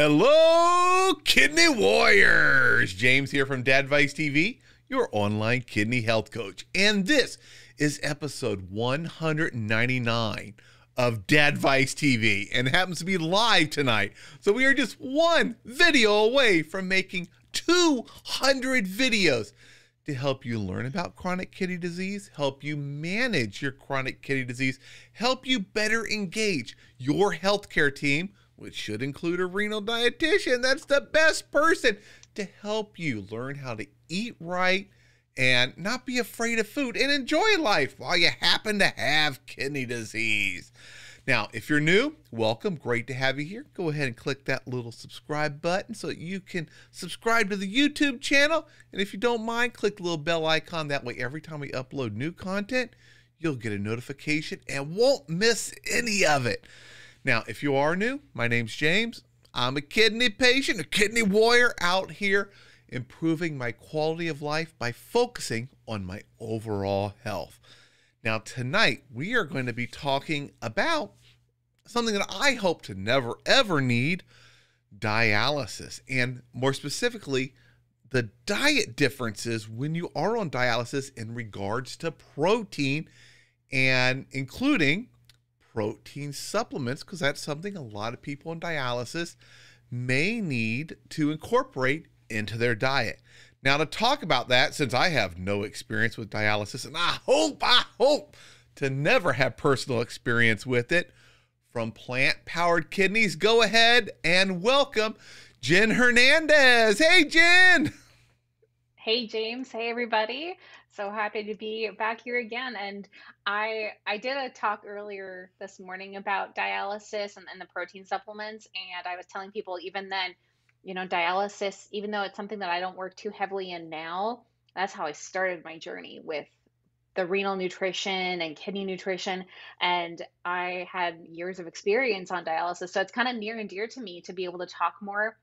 Hello, Kidney Warriors! James here from Dadvice TV, your online kidney health coach. And this is episode 199 of Dadvice TV, and happens to be live tonight. So we are just one video away from making 200 videos to help you learn about chronic kidney disease, help you manage your chronic kidney disease, help you better engage your healthcare team which should include a renal dietitian. That's the best person to help you learn how to eat right and not be afraid of food and enjoy life while you happen to have kidney disease. Now, if you're new, welcome. Great to have you here. Go ahead and click that little subscribe button so you can subscribe to the YouTube channel. And if you don't mind, click the little bell icon. That way, every time we upload new content, you'll get a notification and won't miss any of it. Now, if you are new, my name's James. I'm a kidney patient, a kidney warrior out here improving my quality of life by focusing on my overall health. Now, tonight we are going to be talking about something that I hope to never ever need dialysis, and more specifically, the diet differences when you are on dialysis in regards to protein and including protein supplements because that's something a lot of people in dialysis may need to incorporate into their diet. Now, to talk about that, since I have no experience with dialysis, and I hope, I hope to never have personal experience with it, from Plant Powered Kidneys, go ahead and welcome Jen Hernandez. Hey, Jen. Hey, James. Hey, everybody. So happy to be back here again. And I I did a talk earlier this morning about dialysis and, and the protein supplements, and I was telling people even then, you know, dialysis, even though it's something that I don't work too heavily in now, that's how I started my journey with the renal nutrition and kidney nutrition. And I had years of experience on dialysis. So it's kind of near and dear to me to be able to talk more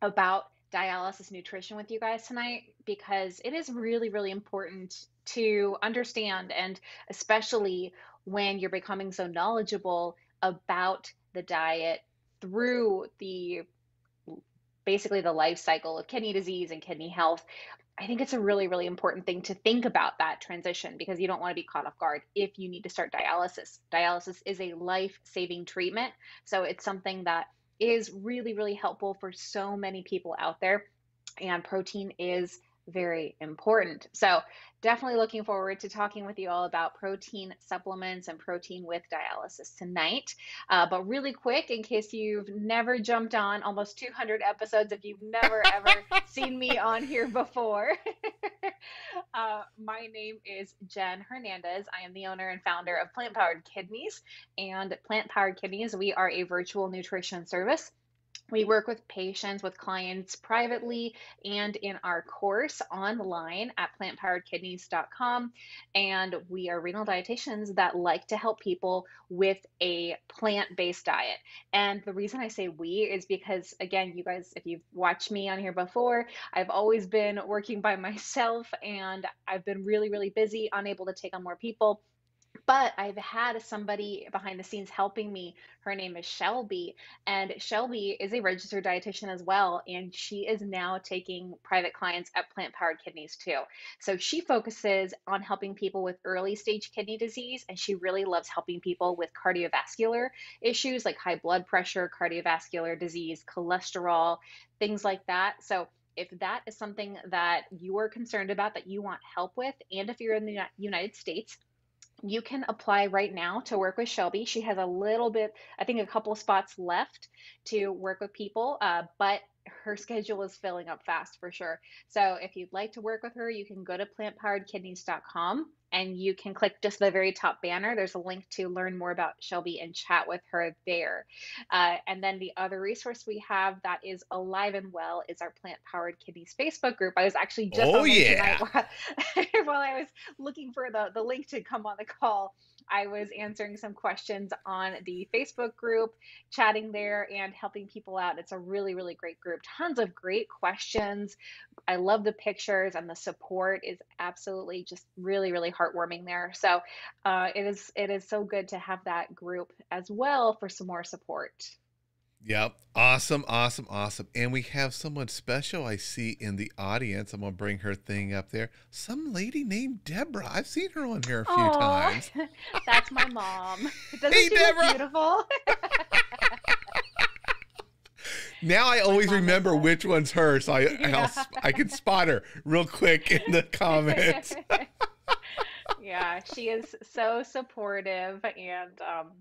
about dialysis nutrition with you guys tonight because it is really, really important to understand, and especially when you're becoming so knowledgeable about the diet through the basically the life cycle of kidney disease and kidney health. I think it's a really, really important thing to think about that transition because you don't want to be caught off guard if you need to start dialysis. Dialysis is a life saving treatment. So it's something that is really, really helpful for so many people out there. And protein is very important. So, definitely looking forward to talking with you all about protein supplements and protein with dialysis tonight. Uh, but, really quick, in case you've never jumped on almost 200 episodes, if you've never ever seen me on here before, uh, my name is Jen Hernandez. I am the owner and founder of Plant Powered Kidneys. And Plant Powered Kidneys, we are a virtual nutrition service we work with patients, with clients privately and in our course online at plantpoweredkidneys.com. And we are renal dietitians that like to help people with a plant based diet. And the reason I say we is because, again, you guys, if you've watched me on here before, I've always been working by myself and I've been really, really busy, unable to take on more people but I've had somebody behind the scenes helping me. Her name is Shelby, and Shelby is a registered dietitian as well. And she is now taking private clients at Plant Powered Kidneys too. So she focuses on helping people with early stage kidney disease, and she really loves helping people with cardiovascular issues like high blood pressure, cardiovascular disease, cholesterol, things like that. So if that is something that you are concerned about, that you want help with, and if you're in the United States, you can apply right now to work with Shelby. She has a little bit, I think, a couple spots left to work with people, uh, but her schedule is filling up fast for sure. So if you'd like to work with her, you can go to plantpoweredkidneys.com and you can click just the very top banner. There's a link to learn more about Shelby and chat with her there. Uh, and then the other resource we have that is alive and well is our Plant Powered Kidneys Facebook group. I was actually just oh, yeah. while, while I was looking for the, the link to come on the call. I was answering some questions on the Facebook group, chatting there and helping people out. It's a really, really great group. Tons of great questions. I love the pictures and the support is absolutely just really, really heartwarming there. So uh, it is it is so good to have that group as well for some more support. Yep. Awesome, awesome, awesome. And we have someone special I see in the audience. I'm going to bring her thing up there. Some lady named Deborah. I've seen her on here a few Oh, times. that's my mom. Doesn't Hey, she look beautiful? Now I always remember which one's her, so I I'll, yeah. I can spot her real quick in the comments. Yeah, she is so supportive and um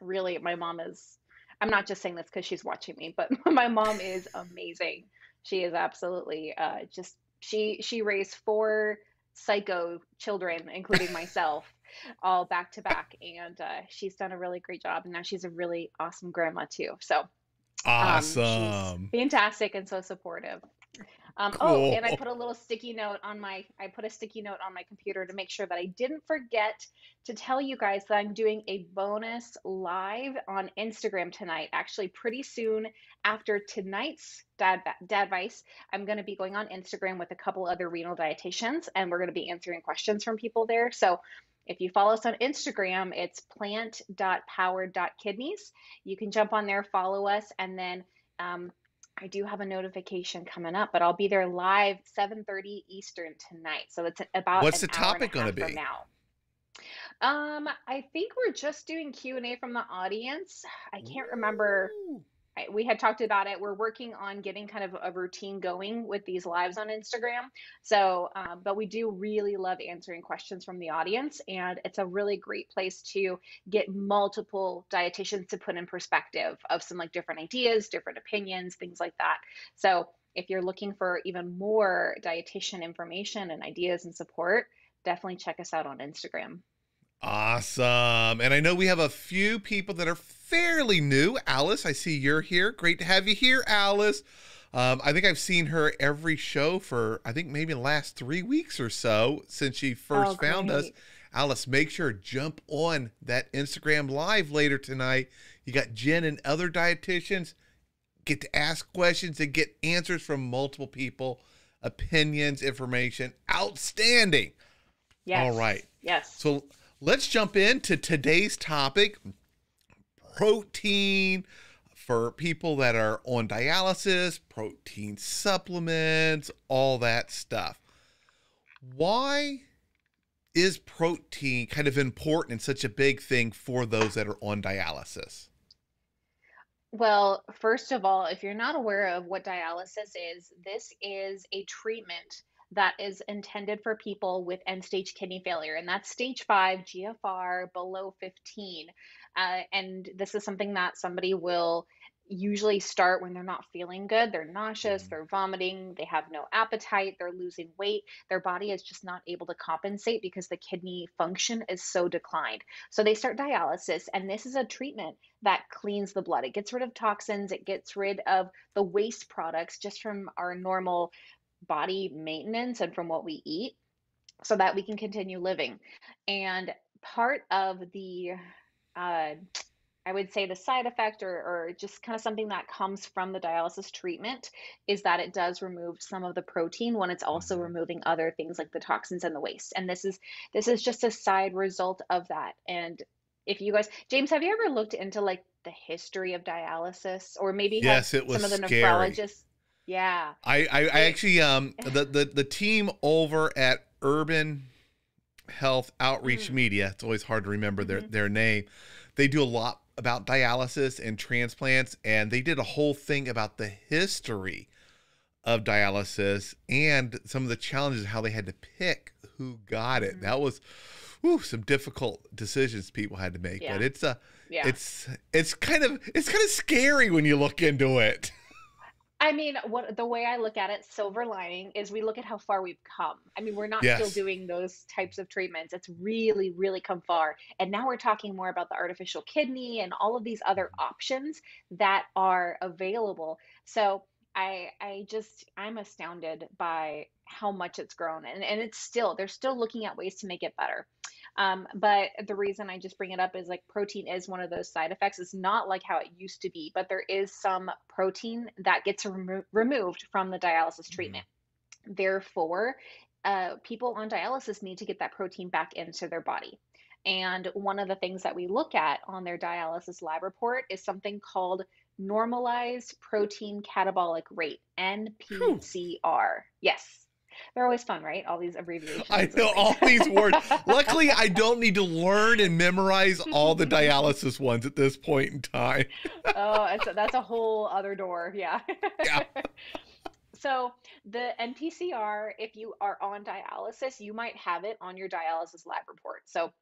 really my mom is I'm not just saying this because she's watching me, but my mom is amazing. She is absolutely uh just she she raised four psycho children, including myself, all back to back, and uh she's done a really great job and now she's a really awesome grandma too. So um, she's Awesome. fantastic and so supportive. Um, oh, and I put a little sticky note on my I put a sticky note on my computer to make sure that I didn't forget to tell you guys that I'm doing a bonus live on Instagram tonight. Actually, pretty soon after tonight's Dad Dadvice, I'm going to be going on Instagram with a couple other renal dietitians, and we're going to be answering questions from people there. So. If you follow us on Instagram, it's plant.powered.kidneys. You can jump on there, follow us, and then um, I do have a notification coming up, but I'll be there live 7:30 Eastern tonight. So it's about What's the topic going to be? now. Um, I think we're just doing Q&A from the audience. I can't remember. Ooh. I, we had talked about it. We're working on getting kind of a routine going with these lives on Instagram. So, um, but we do really love answering questions from the audience, and it's a really great place to get multiple dietitians to put in perspective of some like different ideas, different opinions, things like that. So, if you're looking for even more dietitian information and ideas and support, definitely check us out on Instagram. Awesome. And I know we have a few people that are fairly new. Alice, I see you're here. Great to have you here, Alice. Um, I think I've seen her every show for, I think maybe the last three weeks or so since she Oh, first found us. Alice, make sure jump on that Instagram live later tonight. You got Jen and other dietitians. Get to ask questions and get answers from multiple people, opinions, information. Outstanding. Yes. All right. Yes. So let's jump into today's topic protein for people that are on dialysis, protein supplements, all that stuff. Why is protein kind of important and such a big thing for those that are on dialysis? Well, first of all, if you're not aware of what dialysis is, this is a treatment that is intended for people with end stage kidney failure, and that's stage five GFR below 15. Uh, and this is something that somebody will usually start when they're not feeling good. They're nauseous, Mhm. they're vomiting, they have no appetite, they're losing weight. Their body is just not able to compensate because the kidney function is so declined. So they start dialysis, and this is a treatment that cleans the blood. It gets rid of toxins, it gets rid of the waste products just from our normal body maintenance and from what we eat so that we can continue living. And part of the, uh, I would say the side effect or, or just kind of something that comes from the dialysis treatment is that it does remove some of the protein when it's also Mhm. removing other things like the toxins and the waste. And this is this is just a side result of that. And if you guys, James, have you ever looked into like the history of dialysis or maybe Yes, it was some of the scary. nephrologists? Yeah. I, I, I actually um the, the the team over at Urban Health Outreach mm, Media. It's always hard to remember their mhm, their name. They do a lot about dialysis and transplants, and they did a whole thing about the history of dialysis and some of the challenges how they had to pick who got it. mhm. That was whew, some difficult decisions people had to make. But it's a Yeah. it's it's kind of it's kind of scary when you look into it. I mean, what the way I look at it, silver lining is we look at how far we've come. I mean, we're not still doing those types of treatments. It's really, really come far. And now we're talking more about the artificial kidney and all of these other options that are available. So I I just I'm astounded by how much it's grown. And and it's still they're still looking at ways to make it better. Um, but the reason I just bring it up is like protein is one of those side effects. It's not like how it used to be, but there is some protein that gets remo- removed from the dialysis Mhm. treatment. Therefore, uh, people on dialysis need to get that protein back into their body. And one of the things that we look at on their dialysis lab report is something called normalized protein catabolic rate, Whew. NPCR. Yes. They're always fun, right? All these abbreviations. I know all these words. Luckily, I don't need to learn and memorize all the dialysis ones at this point in time. Oh, that's a, that's a whole other door. Yeah. Yeah. So the NPCR, if you are on dialysis, you might have it on your dialysis lab report. So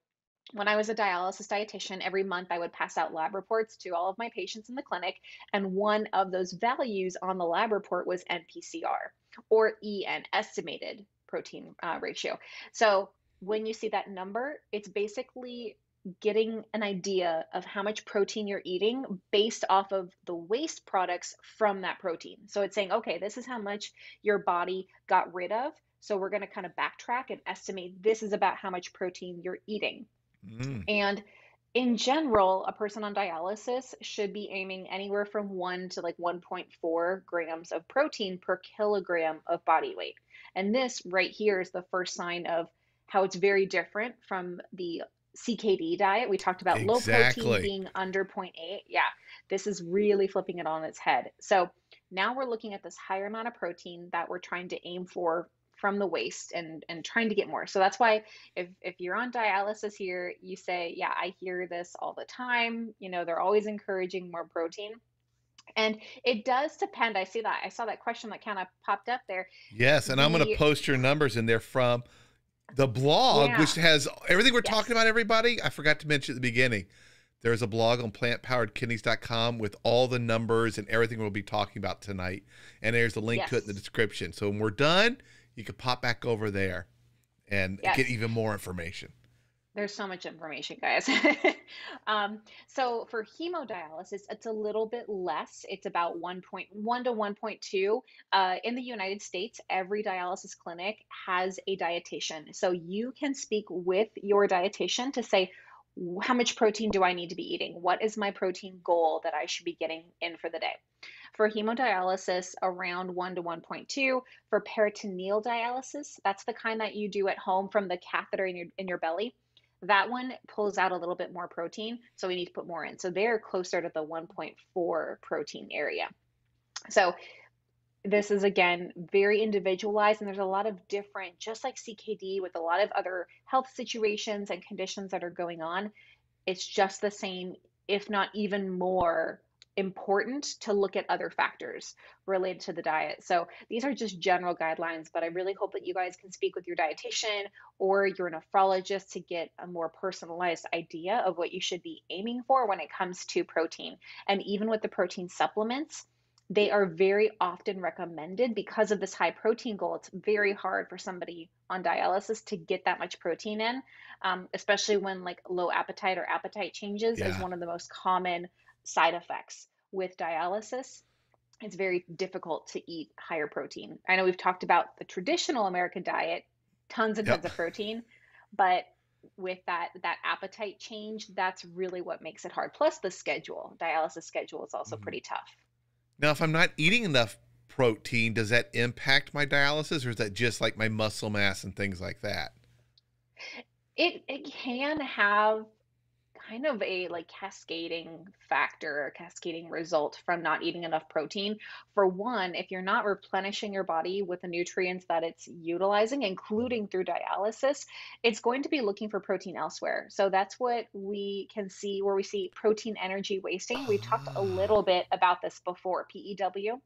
when I was a dialysis dietitian, every month I would pass out lab reports to all of my patients in the clinic, and one of those values on the lab report was NPCR or EN, estimated protein uh, ratio. So when you see that number, it's basically getting an idea of how much protein you're eating based off of the waste products from that protein. So it's saying, okay, this is how much your body got rid of. So we're going to kind of backtrack and estimate this is about how much protein you're eating. Mm, And in general, a person on dialysis should be aiming anywhere from 1 to like 1.4 grams of protein per kilogram of body weight. And this right here is the first sign of how it's very different from the CKD diet. We talked about low protein being under zero point 0.8. Yeah, this is really flipping it on its head. So now we're looking at this higher amount of protein that we're trying to aim for from the waist and and trying to get more. So that's why if if you're on dialysis here, you say, yeah, I hear this all the time. You know, they're always encouraging more protein. And it does depend. I see that. I saw that question that kind of popped up there. Yes, and I'm going to post your numbers in there from the blog, yeah, which has everything we're talking about, everybody. I forgot to mention at the beginning. There's a blog on plantpoweredkidneys.com with all the numbers and everything we'll be talking about tonight. And there's a link to it in the description. So when we're done, you can pop back over there and get even more information. There's so much information, guys. um, so for hemodialysis, it's a little bit less. It's about 1.1 to 1.2. Uh, in the United States, every dialysis clinic has a dietitian. So you can speak with your dietitian to say, how much protein do I need to be eating? What is my protein goal that I should be getting in for the day? For hemodialysis, around 1 to 1.2. For peritoneal dialysis, that's the kind that you do at home from the catheter in your in your belly that one pulls out a little bit more protein, so we need to put more in. So they're closer to the 1.4 protein area. So this is again very individualized, and there's a lot of different, just like CKD, with a lot of other health situations and conditions that are going on. It's just the same, if not even more important to look at other factors related to the diet. So these are just general guidelines, but I really hope that you guys can speak with your dietitian or your nephrologist to get a more personalized idea of what you should be aiming for when it comes to protein. And even with the protein supplements, they are very often recommended because of this high protein goal. It's very hard for somebody on dialysis to get that much protein in, um, especially when like low appetite or appetite changes is one of the most common side effects with dialysis. It's very difficult to eat higher protein. I know we've talked about the traditional American diet, tons and tons of protein, but with that that appetite change, that's really what makes it hard. Plus the schedule, dialysis schedule is also Mhm. pretty tough. Now, if I'm not eating enough protein, does that impact my dialysis or is that just like my muscle mass and things like that? It it can have kind of a like cascading factor, a cascading result from not eating enough protein. For one, if you're not replenishing your body with the nutrients that it's utilizing, including through dialysis, it's going to be looking for protein elsewhere. So that's what we can see where we see protein energy wasting. We've talked a little bit about this before, PEW.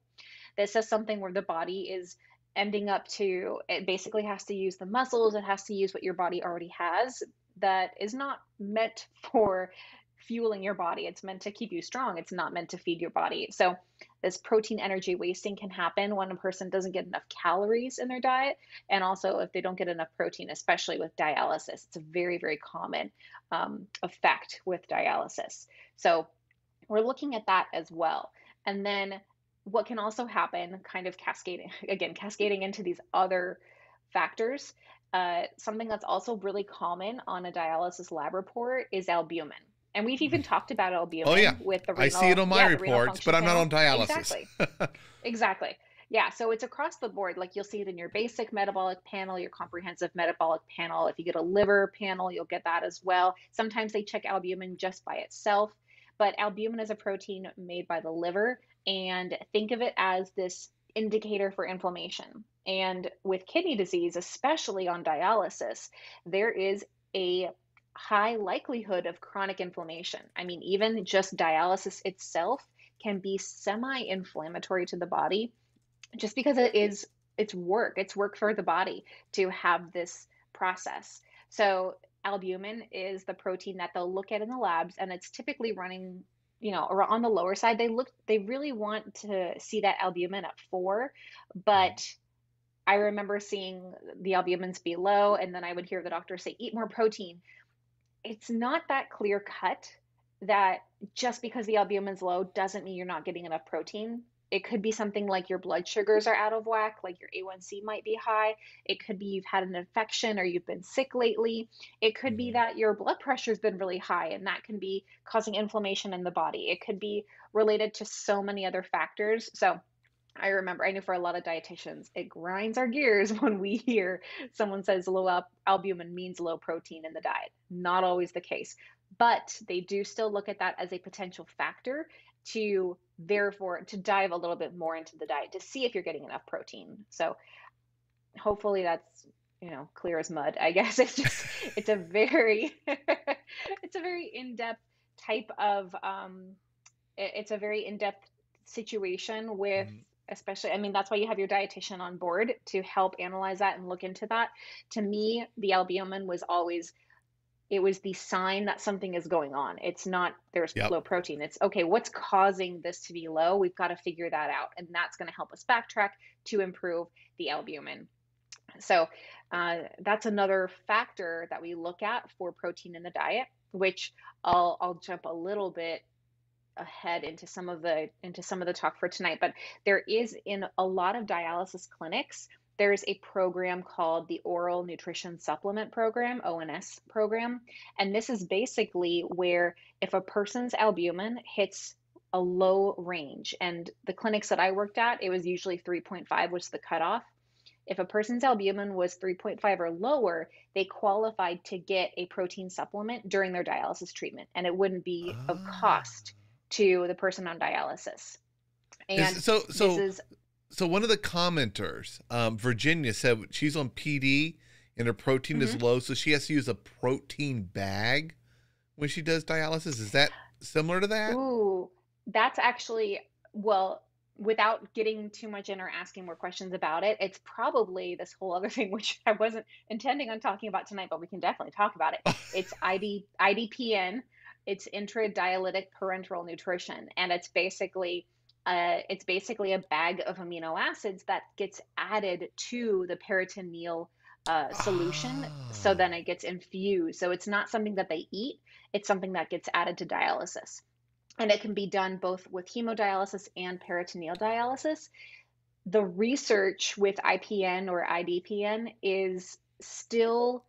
This is something where the body is ending up to, it basically has to use the muscles, it has to use what your body already has that is not meant for fueling your body. It's meant to keep you strong. It's not meant to feed your body. So, this protein energy wasting can happen when a person doesn't get enough calories in their diet, and also if they don't get enough protein, especially with dialysis. It's a very, very common um, effect with dialysis. So, we're looking at that as well. And then what can also happen, kind of cascading, again, cascading into these other factors. Uh, something that's also really common on a dialysis lab report is albumin. And we've even talked about Oh, yeah. albumin with the I see it renal, on my yeah, reports, but I'm not on dialysis. Exactly. Exactly. Yeah, so it's across the board. Like you'll see it in your basic metabolic panel, your comprehensive metabolic panel. If you get a liver panel, you'll get that as well. Sometimes they check albumin just by itself, but albumin is a protein made by the liver, and think of it as this indicator for inflammation. And with kidney disease, especially on dialysis, there is a high likelihood of chronic inflammation. I mean, even just dialysis itself can be semi inflammatory to the body just because it is it's work. It's work for the body to have this process. So albumin is the protein that they'll look at in the labs and it's typically running you know or on the lower side. They look they really want to see that albumin at four but i remember seeing the albumins be low and then i would hear the doctor say eat more protein it's not that clear cut that just because the albumin's low doesn't mean you're not getting enough protein it could be something like your blood sugars are out of whack, like your A1C might be high. It could be you've had an infection or you've been sick lately. It could be Mhm. that your blood pressure's been really high and that can be causing inflammation in the body. It could be related to so many other factors. So I remember, I know for a lot of dietitians, it grinds our gears when we hear someone says low al- albumin means low protein in the diet. Not always the case, but they do still look at that as a potential factor to therefore to dive a little bit more into the diet to see if you're getting enough protein. So hopefully that's you know clear as mud. I guess it's just it's a very it's a very in-depth type of um, it- it's a very in-depth situation with Mhm. Especially i mean that's why you have your dietitian on board to help analyze that and look into that. To me the albumin was always it was the sign that something is going on. It's not there's Yep. low protein. It's okay what's causing this to be low? We've got to figure that out and that's going to help us backtrack to improve the albumin. So uh, that's another factor that we look at for protein in the diet which i'll i'll jump a little bit ahead into some of the into some of the talk for tonight but there is in a lot of dialysis clinics there's a program called the oral nutrition supplement program ons program. And this is basically where if a person's albumin hits a low range and the clinics that i worked at it was usually 3.5 was the cutoff. If a person's albumin was 3.5 or lower, they qualified to get a protein supplement during their dialysis treatment, and it wouldn't be of Ah. cost to the person on dialysis. And Is, so so is so one of the commenters, um, Virginia said she's on PD and her protein Mhm. is low, so she has to use a protein bag when she does dialysis. Is that similar to that? ooh, that's actually well, without getting too much in or asking more questions about it, it's probably this whole other thing which I wasn't intending on talking about tonight, but we can definitely talk about it. It's ID IDPN. It's intradialytic parenteral nutrition, and it's basically uh, it's basically a bag of amino acids that gets added to the peritoneal uh, solution, so Ah. then it gets infused. So it's not something that they eat; it's something that gets added to dialysis, and it can be done both with hemodialysis and peritoneal dialysis the research with IPN or IDPN is still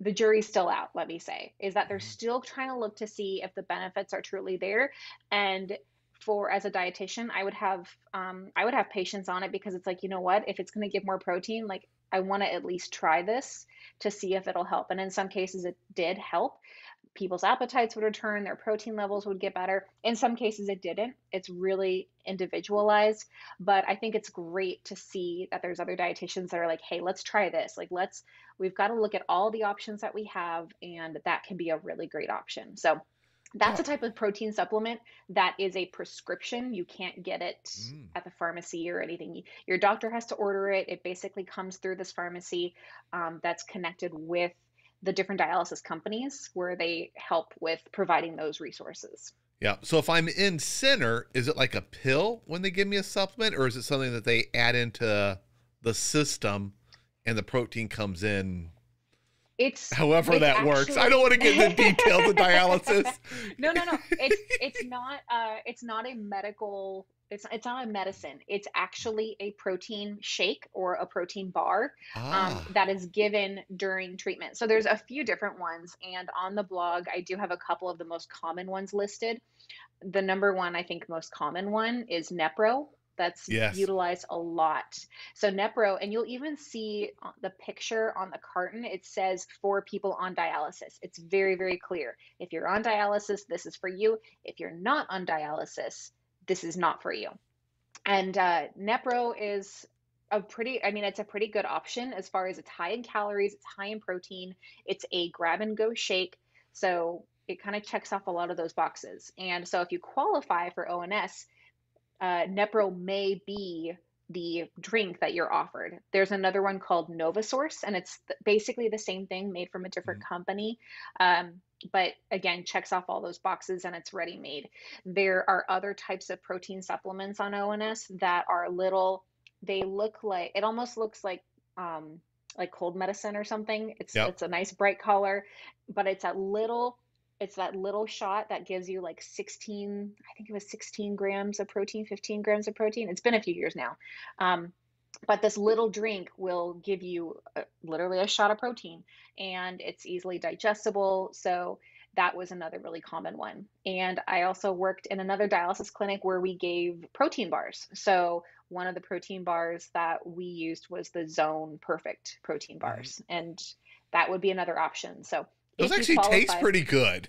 the jury's still out, let me say, is that they're Mhm. still trying to look to see if the benefits are truly there. And for as a dietitian, I would have um, I would have patients on it because it's like, you know what, if it's going to give more protein, like I want to at least try this to see if it'll help. And in some cases, it did help. People's appetites would return, their protein levels would get better. In some cases, it didn't. It's really individualized but I think it's great to see that there's other dietitians that are like, hey, let's try this. Like, let's, we've got to look at all the options that we have, and that can be a really great option. So, that's a type of protein supplement that is a prescription. You can't get it Mm. at the pharmacy or anything. Your doctor has to order it. It basically comes through this pharmacy um, that's connected with the different dialysis companies where they help with providing those resources. Yeah. So if I'm in center, is it like a pill when they give me a supplement, or is it something that they add into the system and the protein comes in? It's However it's that works. I don't want to get into details of dialysis. no, no, no. It's it's not uh it's not a medical it's it's not a medicine. It's actually a protein shake or a protein bar um, Ah. that is given during treatment. So there's a few different ones, and on the blog I do have a couple of the most common ones listed. The number one, I think, most common one is Nepro. that's Yes. utilized a lot. So Nepro, and you'll even see the picture on the carton, it says for people on dialysis. It's very, very clear. If you're on dialysis, this is for you. If you're not on dialysis, this is not for you. And uh, Nepro is a pretty, I mean, it's a pretty good option as far as it's high in calories, it's high in protein, it's a grab and go shake. So it kind of checks off a lot of those boxes. And so if you qualify for ONS, uh, Nepro may be the drink that you're offered. There's another one called Novasource, and it's th- basically the same thing made from a different Mhm. company. Um, but again, checks off all those boxes and it's ready made. There are other types of protein supplements on ONS that are little, they look like, it almost looks like, um, like cold medicine or something. It's Yep. it's a nice bright color, but it's a little it's that little shot that gives you like 16, I think it was 16 grams of protein, 15 grams of protein. It's been a few years now. Um, but this little drink will give you uh literally a shot of protein and it's easily digestible. So that was another really common one. And I also worked in another dialysis clinic where we gave protein bars. So one of the protein bars that we used was the Zone Perfect protein Mhm. bars. And that would be another option. So Those actually taste pretty good.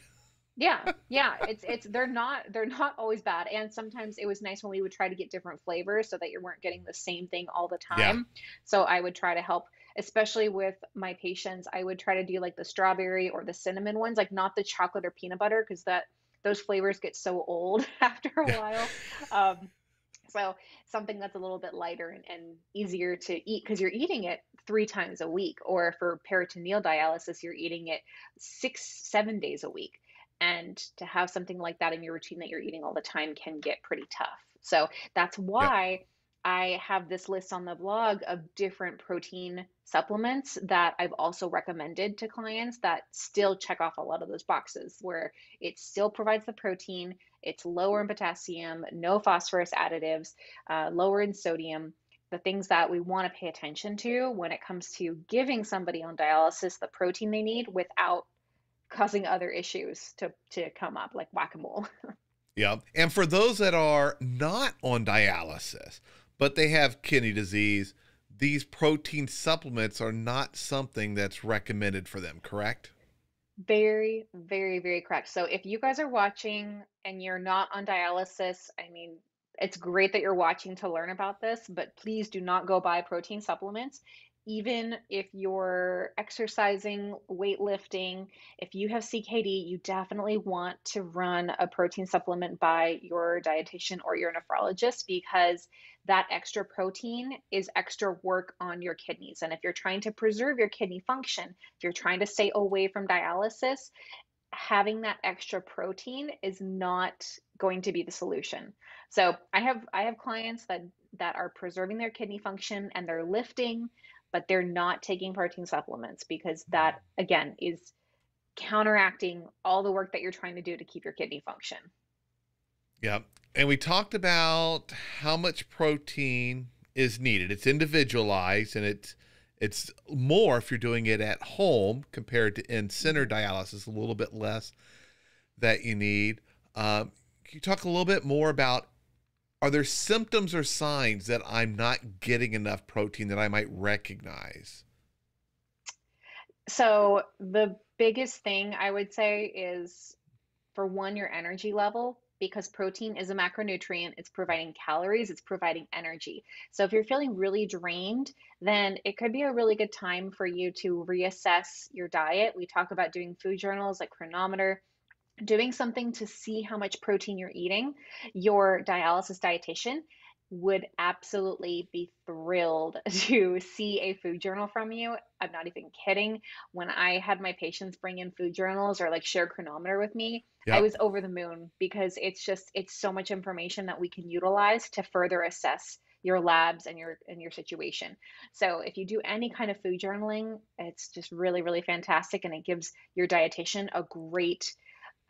yeah, yeah, it's it's they're not they're not always bad. And sometimes it was nice when we would try to get different flavors so that you weren't getting the same thing all the time. Yeah. So I would try to help, especially with my patients, I would try to do like the strawberry or the cinnamon ones, like not the chocolate or peanut butter, because that those flavors get so old after a Yeah. while. Um, so something that's a little bit lighter and, and easier to eat because you're eating it three times a week, or for peritoneal dialysis, you're eating it six, seven days a week. And to have something like that in your routine that you're eating all the time can get pretty tough. So that's Yep. why I have this list on the blog of different protein supplements that I've also recommended to clients that still check off a lot of those boxes where it still provides the protein, it's lower in potassium, no phosphorus additives, uh, lower in sodium, the things that we want to pay attention to when it comes to giving somebody on dialysis the protein they need without causing other issues to, to come up, like whack a mole. Yep. And for those that are not on dialysis, but they have kidney disease, these protein supplements are not something that's recommended for them, correct? Very, very, very correct. So if you guys are watching and you're not on dialysis, I mean, it's great that you're watching to learn about this, but please do not go buy protein supplements. Even if you're exercising, weightlifting, if you have CKD, you definitely want to run a protein supplement by your dietitian or your nephrologist because that extra protein is extra work on your kidneys. And if you're trying to preserve your kidney function, if you're trying to stay away from dialysis, having that extra protein is not going to be the solution. So I have I have clients that that are preserving their kidney function and they're lifting, but they're not taking protein supplements because that again is counteracting all the work that you're trying to do to keep your kidney function. Yeah. And we talked about how much protein is needed. It's individualized and it's it's more if you're doing it at home compared to in center dialysis, a little bit less that you need. Um, can you talk a little bit more about are there symptoms or signs that I'm not getting enough protein that I might recognize? So the biggest thing I would say is for one, your energy level, because protein is a macronutrient. It's providing calories, it's providing energy. So if you're feeling really drained, then it could be a really good time for you to reassess your diet. We talk about doing food journals like Cronometer, doing something to see how much protein you're eating. Your dialysis dietitian would absolutely be thrilled to see a food journal from you. I'm not even kidding. When I had my patients bring in food journals or like share Cronometer with me, I was over the moon because it's just it's so much information that we can utilize to further assess your labs and your and your situation. So if you do any kind of food journaling, it's just really really fantastic and it gives your dietitian a great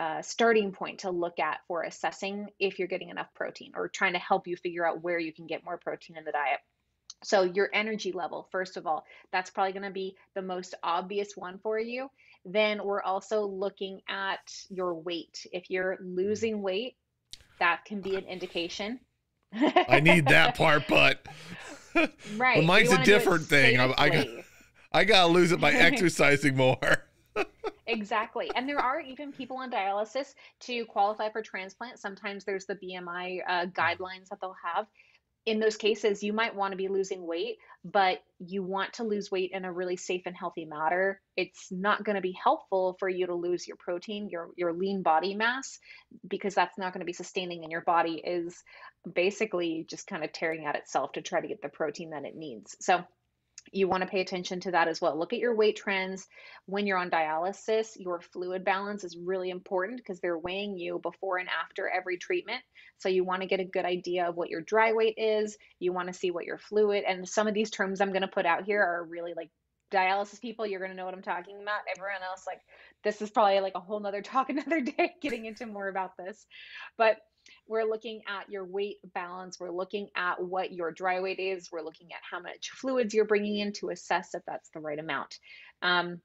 uh, starting point to look at for assessing if you're getting enough protein or trying to help you figure out where you can get more protein in the diet. So, your energy level, first of all, that's probably going to be the most obvious one for you. Then, we're also looking at your weight. If you're losing weight, that can be an indication. I need that part, but right. Well, mine's a wanna do it different thing. I, I got. I gotta lose it by exercising more. Exactly. And there are even people on dialysis to qualify for transplant. Sometimes there's the BMI uh, guidelines that they'll have. In those cases, you might want to be losing weight, but you want to lose weight in a really safe and healthy manner. It's not going to be helpful for you to lose your protein, your your lean body mass, because that's not going to be sustaining and your body is basically just kind of tearing at itself to try to get the protein that it needs. So you want to pay attention to that as well. Look at your weight trends when you're on dialysis. Your fluid balance is really important because they're weighing you before and after every treatment. So you want to get a good idea of what your dry weight is. You want to see what your fluid and some of these terms I'm going to put out here are really like dialysis people. You're going to know what I'm talking about. Everyone else, like this is probably like a whole nother talk another day getting into more about this. But we're looking at your weight balance. We're looking at what your dry weight is. We're looking at how much fluids you're bringing in to assess if that's the right amount. Um,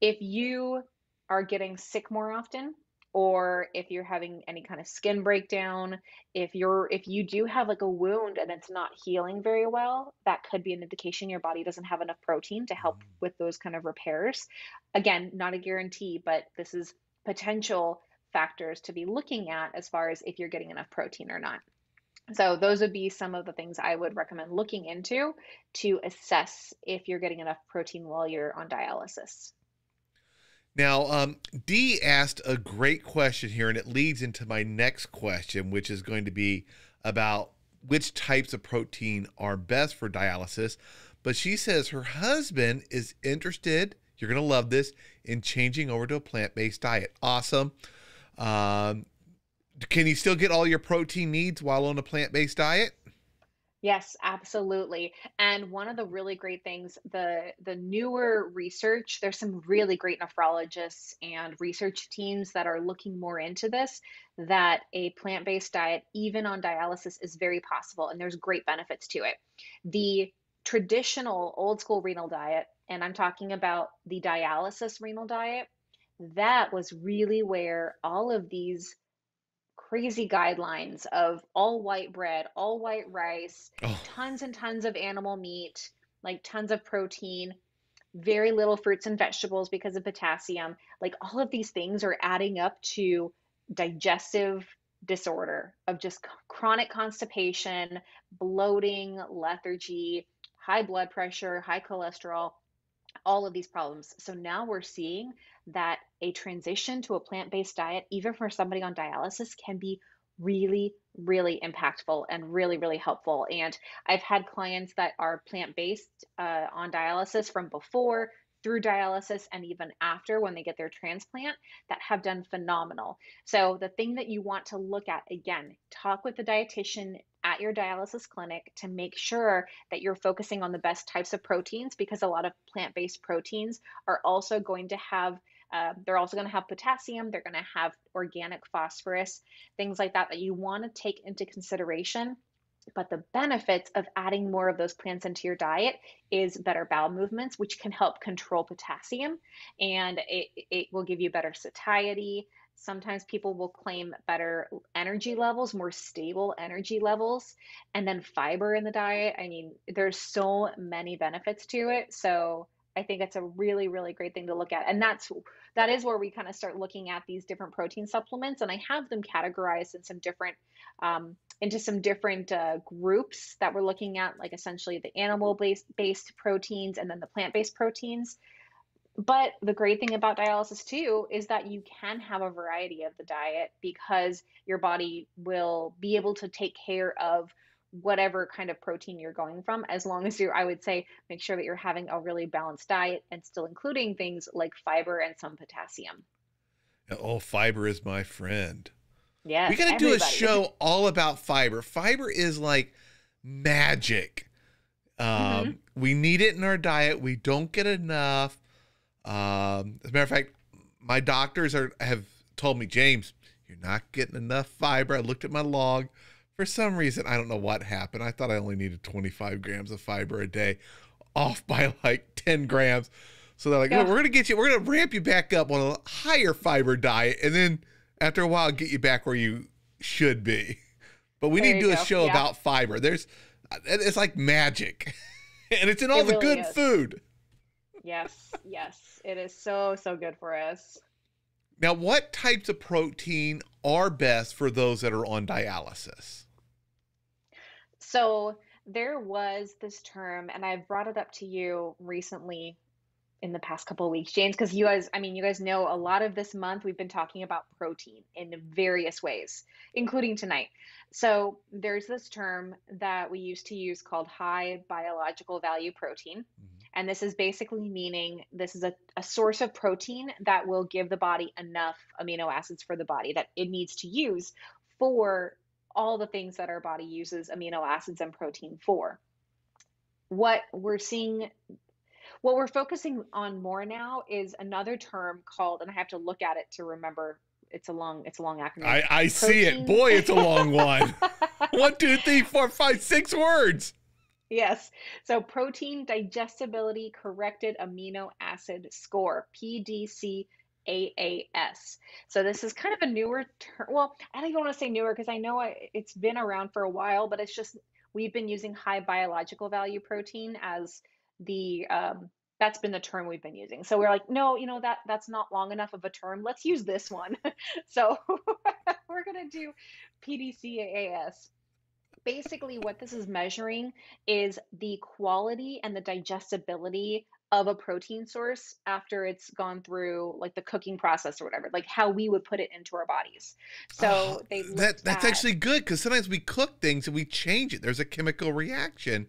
if you are getting sick more often, or if you're having any kind of skin breakdown, if you're if you do have like a wound and it's not healing very well, that could be an indication your body doesn't have enough protein to help with those kind of repairs. Again, not a guarantee, but this is potential factors to be looking at as far as if you're getting enough protein or not. So, those would be some of the things I would recommend looking into to assess if you're getting enough protein while you're on dialysis. Now, um, Dee asked a great question here, and it leads into my next question, which is going to be about which types of protein are best for dialysis. But she says her husband is interested, you're going to love this, in changing over to a plant based diet. Awesome. Um, can you still get all your protein needs while on a plant based diet? Yes, absolutely. And one of the really great things, the the newer research, there's some really great nephrologists and research teams that are looking more into this, that a plant-based diet, even on dialysis, is very possible, and there's great benefits to it. The traditional old school renal diet, and I'm talking about the dialysis renal diet, that was really where all of these crazy guidelines of all white bread, all white rice, Oh, tons and tons of animal meat, like tons of protein, very little fruits and vegetables because of potassium. Like all of these things are adding up to digestive disorder of just chronic constipation, bloating, lethargy, high blood pressure, high cholesterol all of these problems. So now we're seeing that a transition to a plant based diet, even for somebody on dialysis, can be really, really impactful and really, really helpful. And I've had clients that are plant based uh, on dialysis from before. Through dialysis and even after when they get their transplant, that have done phenomenal. So, the thing that you want to look at again, talk with the dietitian at your dialysis clinic to make sure that you're focusing on the best types of proteins because a lot of plant-based proteins are also going to have uh, they're also going to have potassium they're going to have organic phosphorus things like that that you want to take into consideration. But the benefits of adding more of those plants into your diet is better bowel movements which can help control potassium and it, it will give you better satiety sometimes people will claim better energy levels more stable energy levels and then fiber in the diet. I mean, there's so many benefits to it. So I think it's a really, really great thing to look at. And that's that is where we kind of start looking at these different protein supplements. And I have them categorized in some different um, into some different uh, groups that we're looking at, like essentially the animal based based proteins and then the plant based proteins. But the great thing about dialysis too is that you can have a variety of the diet because your body will be able to take care of whatever kind of protein you're going from as long as you're I would say make sure that you're having a really balanced diet and still including things like fiber and some potassium. oh, fiber is my friend. Yeah. We got to do a show all about fiber. Fiber is like magic. Um, Mhm. We need it in our diet. We don't get enough. Um, as a matter of fact, my doctors are have told me, James, you're not getting enough fiber. I looked at my log. For some reason, I don't know what happened. I thought I only needed 25 grams of fiber a day, off by like 10 grams. So they're like, "No, Yeah. we're gonna get you, we're gonna ramp you back up on a higher fiber diet, and then after a while, get you back where you should be. but we There need to do a show Yeah. about fiber. There's, it's like magic, and it's in all It the really good is. food. Yes, yes, it is so so good for us. Now, what types of protein are best for those that are on dialysis? So there was this term, and I've brought it up to you recently in the past couple of weeks, James, because you guys, I mean, you guys know a lot of this month we've been talking about protein in various ways, including tonight. So there's this term that we used to use called high biological value protein. Mm-hmm. And this is basically meaning this is a, a source of protein that will give the body enough amino acids for the body that it needs to use for all the things that our body uses amino acids and protein for. What we're seeing, what we're focusing on more now is another term called, and I have to look at it to remember. It's a long, it's a long acronym. I, I see it. Boy, it's a long one. one, two, three, four, five, six words. Yes. So protein digestibility corrected amino acid score, PDCAAS. So this is kind of a newer term. Well, I don't even want to say newer because I know it's been around for a while, but it's just we've been using high biological value protein as the um, that's been the term we've been using. So we're like, no, you know that that's not long enough of a term. Let's use this one. so we're gonna do PDCAAS basically what this is measuring is the quality and the digestibility of a protein source after it's gone through like the cooking process or whatever like how we would put it into our bodies so Oh, they that that's at- actually good because sometimes we cook things and we change it. There's a chemical reaction.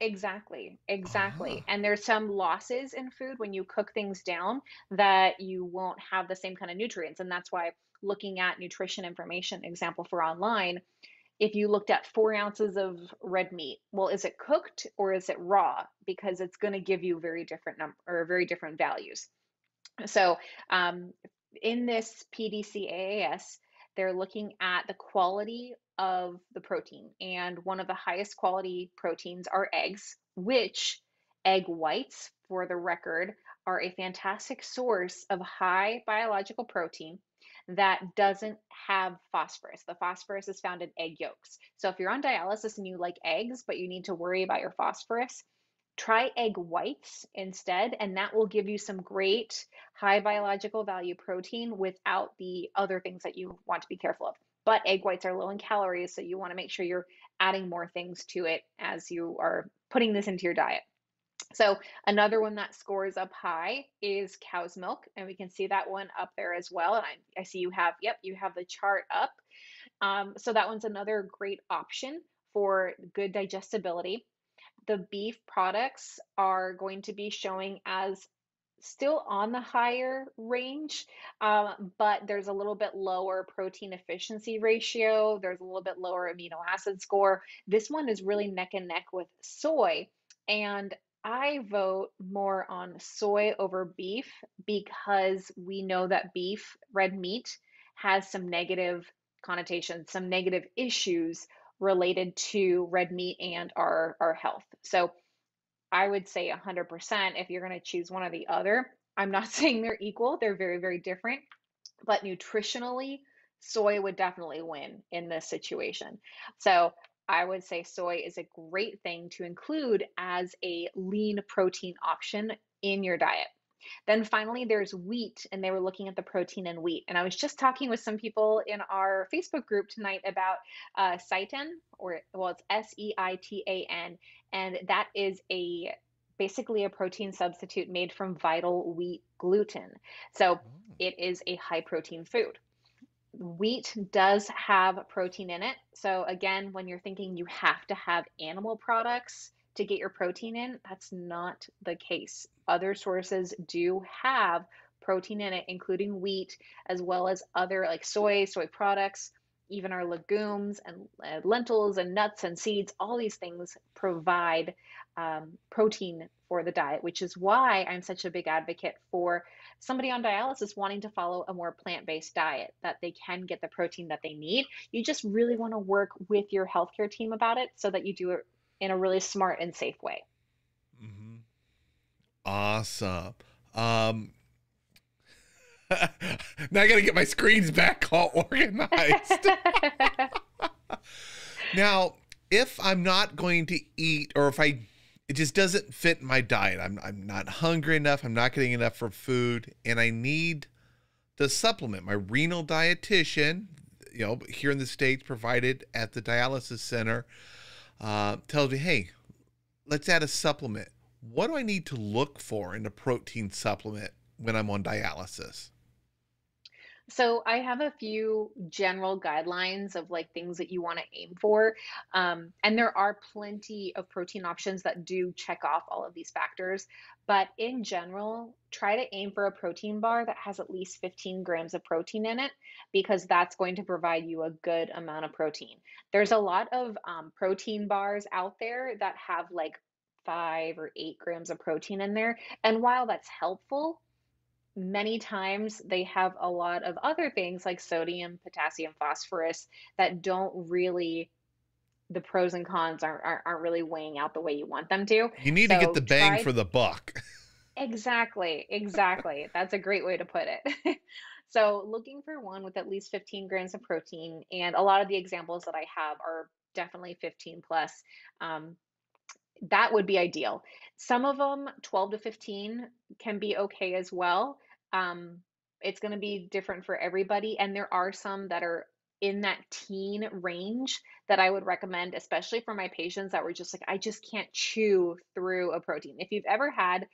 Exactly, exactly. Ah. And there's some losses in food when you cook things down that you won't have the same kind of nutrients. And that's why looking at nutrition information, example for online, if you looked at four ounces of red meat, well, is it cooked or is it raw? Because it's going to give you very different number or very different values. So um, in this PDCAAS, they're looking at the quality of the protein. And one of the highest quality proteins are eggs, which egg whites, for the record, are a fantastic source of high biological protein that doesn't have phosphorus. The phosphorus is found in egg yolks. So if you're on dialysis and you like eggs, but you need to worry about your phosphorus, try egg whites instead, and that will give you some great high biological value protein without the other things that you want to be careful of. But egg whites are low in calories, so you want to make sure you're adding more things to it as you are putting this into your diet. So another one that scores up high is cow's milk, and we can see that one up there as well. And I, I see you have, yep, you have the chart up. Um, so that one's another great option for good digestibility. The beef products are going to be showing as still on the higher range, um, but there's a little bit lower protein efficiency ratio. There's a little bit lower amino acid score. This one is really neck and neck with soy. And I vote more on soy over beef because we know that beef, red meat, has some negative connotations, some negative issues related to red meat and our, our health. So I would say 100% if you're going to choose one or the other. I'm not saying they're equal, they're very, very different, but nutritionally, soy would definitely win in this situation. So I would say soy is a great thing to include as a lean protein option in your diet. Then finally, there's wheat, and they were looking at the protein in wheat. And I was just talking with some people in our Facebook group tonight about uh, seitan, or well, it's S E I T A N, and that is a basically a protein substitute made from vital wheat gluten. So it is a high protein food. Wheat does have protein in it. So, again, when you're thinking you have to have animal products to get your protein in, that's not the case. Other sources do have protein in it, including wheat, as well as other like soy, soy products, even our legumes and uh, lentils and nuts and seeds. All these things provide um, protein for the diet, which is why I'm such a big advocate for somebody on dialysis wanting to follow a more plant based diet, that they can get the protein that they need. You just really want to work with your healthcare team about it so that you do it in a really smart and safe way. Mm-hmm. Awesome. Um, now I got to get my screens back all organized. now, if I'm not going to eat, or if I, it just doesn't fit my diet, I'm, I'm not hungry enough, I'm not getting enough for food, and I need the supplement. My renal dietitian, you know, here in the States, provided at the dialysis center, uh, tells me, hey, let's add a supplement. What do I need to look for in a protein supplement when I'm on dialysis? So I have a few general guidelines of like things that you want to aim for. Um, and there are plenty of protein options that do check off all of these factors. But in general, try to aim for a protein bar that has at least 15 grams of protein in it because that's going to provide you a good amount of protein. There's a lot of um, protein bars out there that have like five or eight grams of protein in there. And while that's helpful, many times they have a lot of other things like sodium, potassium, phosphorus that don't really the pros and cons aren't, aren't, aren't really weighing out the way you want them to. You need to get the bang try for the buck. exactly, exactly. That's a great way to put it. so looking for one with at least 15 grams of protein, and a lot of the examples that I have are definitely 15 plus. Um, that would be ideal. Some of them, 12 to 15, can be okay as well. Um, it's going to be different for everybody. And there are some that are in that teen range that I would recommend, especially for my patients that were just like, I just can't chew through a protein. If you've ever had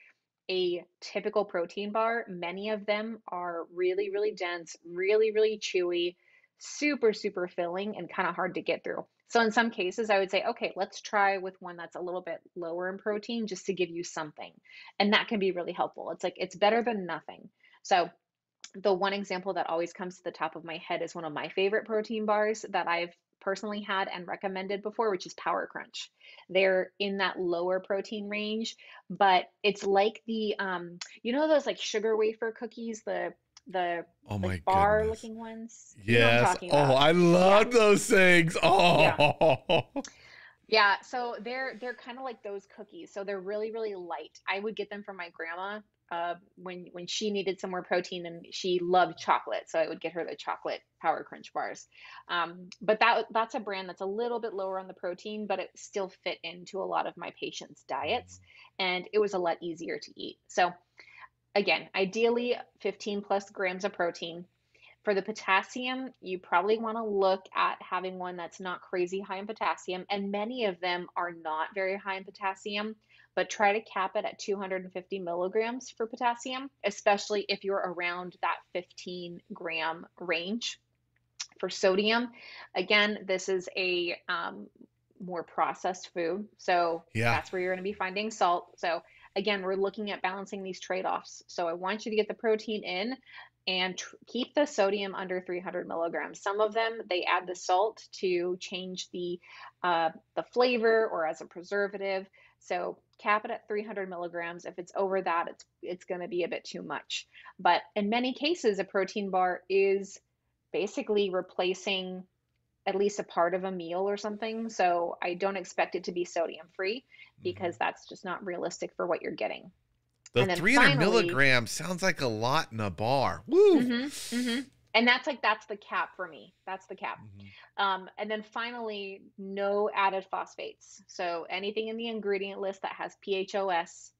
a typical protein bar, many of them are really, really dense, really, really chewy, super, super filling, and kind of hard to get through. So, in some cases, I would say, okay, let's try with one that's a little bit lower in protein just to give you something. And that can be really helpful. It's like, it's better than nothing. So, the one example that always comes to the top of my head is one of my favorite protein bars that I've personally had and recommended before, which is Power Crunch. They're in that lower protein range, but it's like the um, you know those like sugar wafer cookies, the the Oh my like bar goodness. looking ones. You know what I'm Yes. talking Oh. I Yeah. love those things. Oh. Yeah, so they're they're kind of like those cookies. So they're really, really light. I would get them from my grandma uh, when when she needed some more protein and she loved chocolate. So I would get her the chocolate Power Crunch bars. Um, but that that's a brand that's a little bit lower on the protein, but it still fit into a lot of my patients' diets, and it was a lot easier to eat. So again, ideally 15 plus grams of protein. For the potassium, you probably want to look at having one that's not crazy high in potassium, and many of them are not very high in potassium, but try to cap it at 250 milligrams for potassium, especially if you're around that 15 gram range. For sodium, again, this is a um, more processed food, so Yeah. that's where you're going to be finding salt. So again, we're looking at balancing these trade-offs. So I want you to get the protein in and tr- keep the sodium under 300 milligrams. Some of them they add the salt to change the uh, the flavor or as a preservative. So cap it at 300 milligrams. If it's over that, it's it's going to be a bit too much. But in many cases, a protein bar is basically replacing at least a part of a meal or something. So I don't expect it to be sodium free because that's just not realistic for what you're getting. The 300 finally- milligrams sounds like a lot in a bar. Woo. hmm hmm And that's like that's the cap for me. That's the cap. Mhm. Um, and then finally, no added phosphates. So anything in the ingredient list that has PHOS,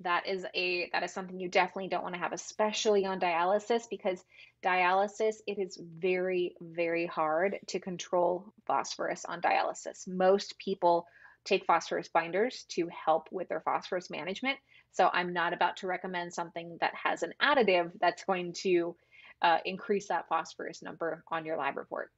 that is a that is something you definitely don't want to have, especially on dialysis, because dialysis it is very very hard to control phosphorus on dialysis. Most people take phosphorus binders to help with their phosphorus management. So I'm not about to recommend something that has an additive that's going to uh, increase that phosphorus number on your lab report.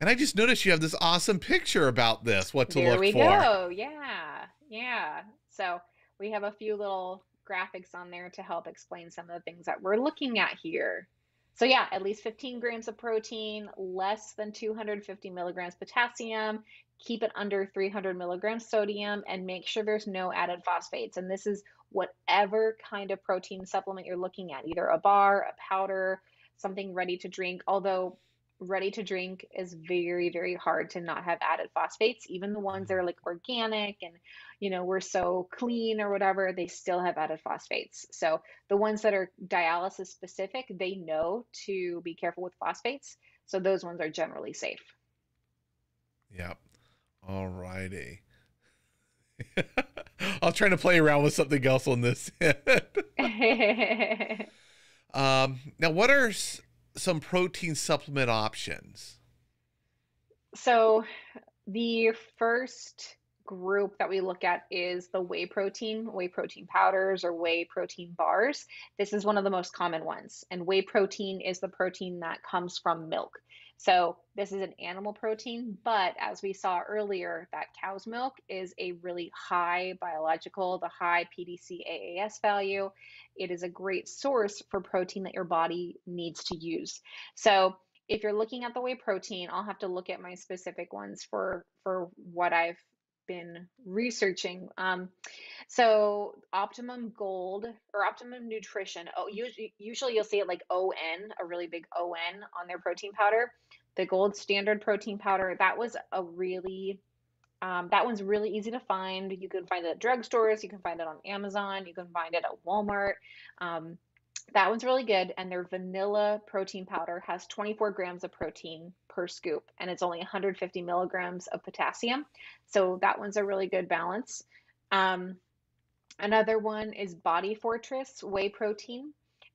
And I just noticed you have this awesome picture about this. What to There look for? There we go. Yeah. Yeah. So we have a few little graphics on there to help explain some of the things that we're looking at here. So yeah, at least 15 grams of protein, less than 250 milligrams potassium, keep it under 300 milligrams sodium, and make sure there's no added phosphates. And this is whatever kind of protein supplement you're looking at, either a bar, a powder, something ready to drink. Although ready to drink is very very hard to not have added phosphates even the ones that are like organic and you know we're so clean or whatever they still have added phosphates so the ones that are dialysis specific they know to be careful with phosphates so those ones are generally safe Yep. All righty. I was trying to play around with something else on this. um, now, what are some protein supplement options? So the first group that we look at is the whey protein, whey protein powders or whey protein bars. This is one of the most common ones. And whey protein is the protein that comes from milk. So this is an animal protein, but as we saw earlier, that cow's milk is a really high biological, the high PDC AAS value. It is a great source for protein that your body needs to use. So if you're looking at the whey protein, I'll have to look at my specific ones for for what I've been researching. Um, so Optimum Gold or Optimum Nutrition. Oh, usually, usually you'll see it like ON, a really big ON on their protein powder. The Gold Standard protein powder. That was a really um, that one's really easy to find. You can find it at drugstores. You can find it on Amazon. You can find it at Walmart. Um, that one's really good. And their vanilla protein powder has 24 grams of protein per scoop, and it's only 150 milligrams of potassium. So that one's a really good balance. Um, another one is Body Fortress whey protein.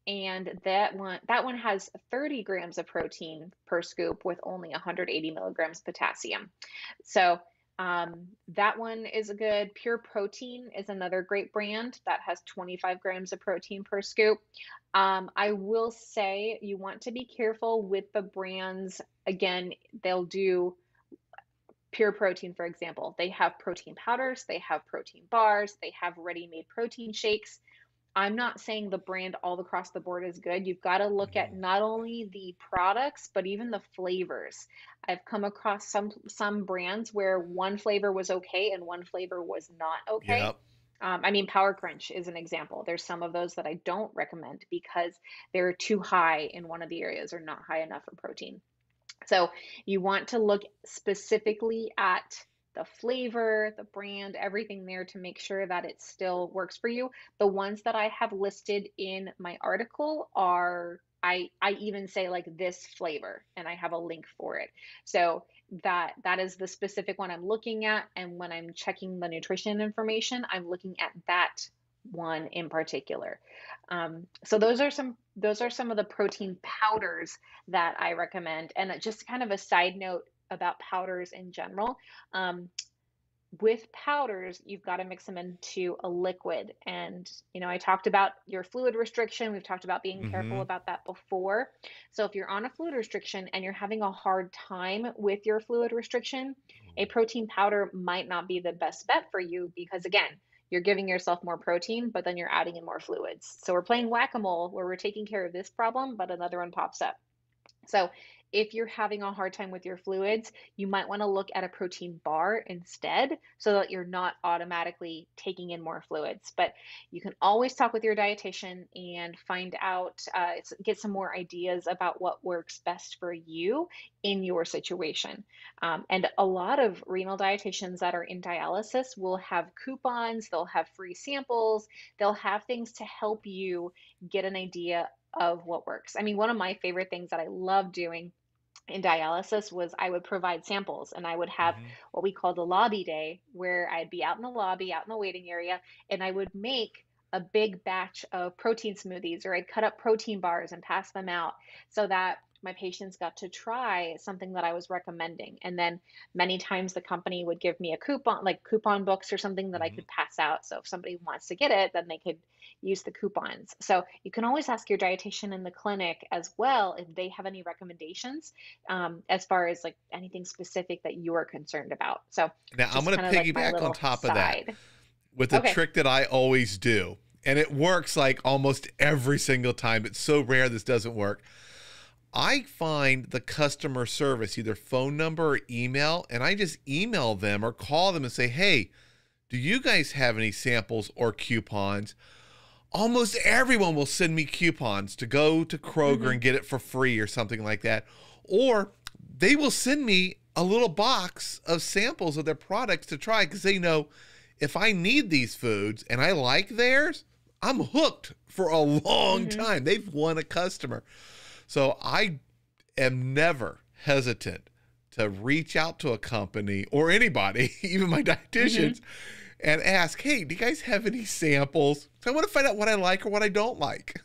And that one that one has 30 grams of protein per scoop with only 180 milligrams potassium. So um, that one is a good. Pure Protein is another great brand that has 25 grams of protein per scoop. Um, I will say you want to be careful with the brands. Again, they'll do Pure Protein, for example. They have protein powders, they have protein bars, they have ready made protein shakes. I'm not saying the brand all across the board is good. You've got to look at Mm-hmm. not only the products, but even the flavors. I've come across some some brands where one flavor was okay and one flavor was not okay. Yep. Um, I mean, Power Crunch is an example. There's some of those that I don't recommend because they're too high in one of the areas or not high enough in protein. So you want to look specifically at the flavor, the brand, everything there to make sure that it still works for you. The ones that I have listed in my article are I I even say like this flavor and I have a link for it. So that that is the specific one I'm looking at and when I'm checking the nutrition information, I'm looking at that one in particular. Um, so those are some those are some of the protein powders that I recommend. And just kind of a side note about powders in general. Um, with powders, you've got to mix them into a liquid. And, you know, I talked about your fluid restriction. We've talked about being Mm-hmm. careful about that before. So if you're on a fluid restriction and you're having a hard time with your fluid restriction, a protein powder might not be the best bet for you because, again, you're giving yourself more protein, but then you're adding in more fluids. So we're playing whack a mole where we're taking care of this problem, but another one pops up. So, if you're having a hard time with your fluids, you might want to look at a protein bar instead so that you're not automatically taking in more fluids. But you can always talk with your dietitian and find out, uh, get some more ideas about what works best for you in your situation. Um, and a lot of renal dietitians that are in dialysis will have coupons, they'll have free samples, they'll have things to help you get an idea of what works. I mean, one of my favorite things that I love doing in dialysis was I would provide samples and I would have Mhm. what we called a lobby day where I'd be out in the lobby, out in the waiting area, and I would make a big batch of protein smoothies or I'd cut up protein bars and pass them out so that my patients got to try something that I was recommending. And then many times the company would give me a coupon, like coupon books or something that I Mhm. could pass out. So if somebody wants to get it, then they could use the coupons. So you can always ask your dietitian in the clinic as well if they have any recommendations um, as far as like anything specific that you're concerned about. So Now I'm going to of like piggyback on top of that with a Okay. trick that I always do, and it works like almost every single time. It's so rare this doesn't work. I find the customer service, either phone number or email, and I just email them or call them and say, hey, do you guys have any samples or coupons? Almost everyone will send me coupons to go to Kroger Mhm. and get it for free or something like that. Or they will send me a little box of samples of their products to try because they know if I need these foods and I like theirs, I'm hooked for a long Mhm. time. They've won a customer. So I am never hesitant to reach out to a company or anybody, even my dietitians, mm-hmm. and ask, hey, do you guys have any samples? So I want to find out what I like or what I don't like.